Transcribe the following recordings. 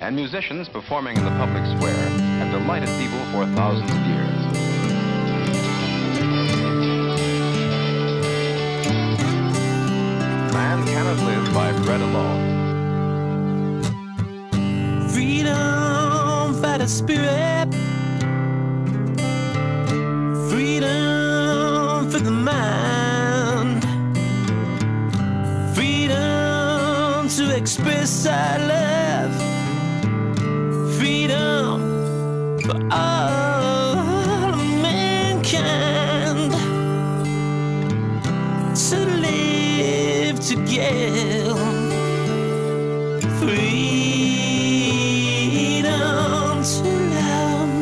and musicians performing in the public square have delighted people for thousands of years. Man cannot live by bread alone. Freedom for the spirit. Freedom for the mind. Freedom to express our love. To live together. Freedom to love,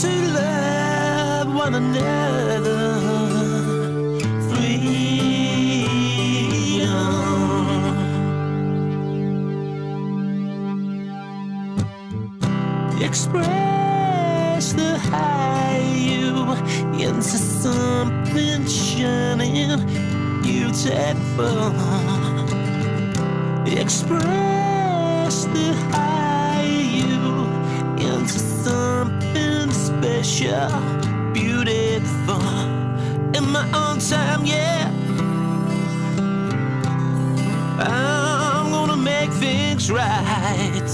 to love one another. Freedom. Express the high you into something shining, beautiful express the high you into something special, beautiful. In my own time, yeah. I'm gonna make things right.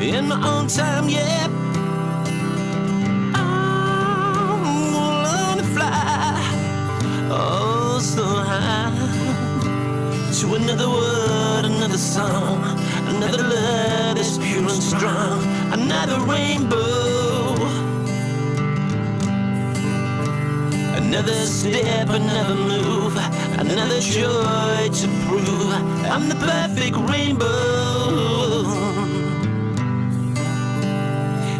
In my own time, yeah. Another word, another song, another love that's pure and strong, another rainbow, another step, another move, another joy to prove I'm the perfect rainbow.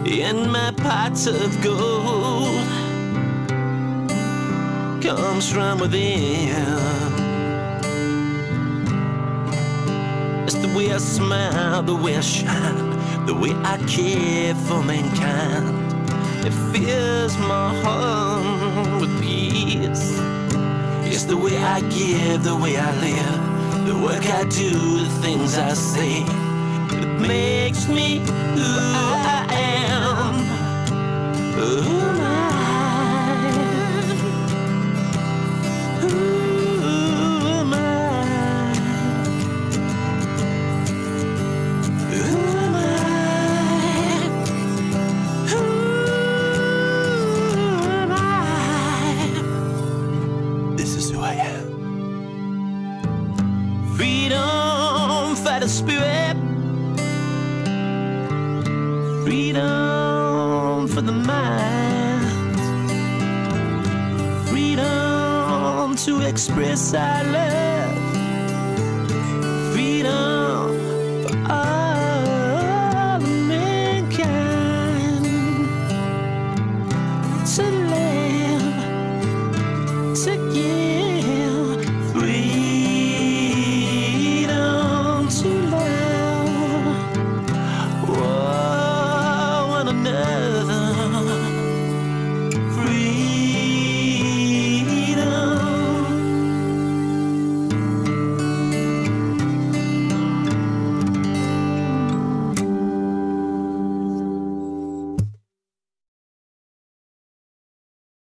In my pots of gold comes from within. It's the way I smile, the way I shine, the way I care for mankind. It fills my heart with peace. It's the way I give, the way I live, the work I do, the things I say. It makes me who I am. Who am I? Who Freedom for the spirit. Freedom for the mind. Freedom to express our love. Freedom. to live, to give.